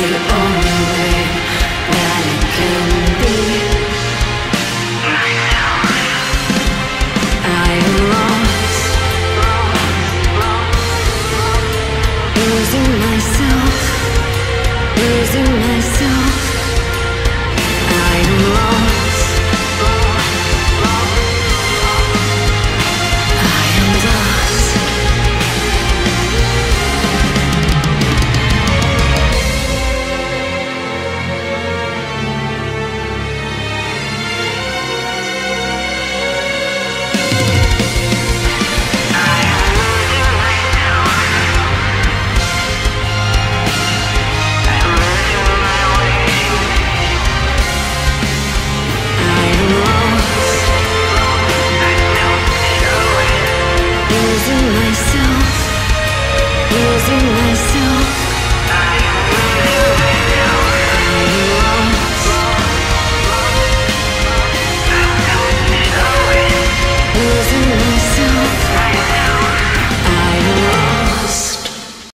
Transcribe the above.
the only way that it can be. I lost, losing myself, losing myself. losing myself, losing myself.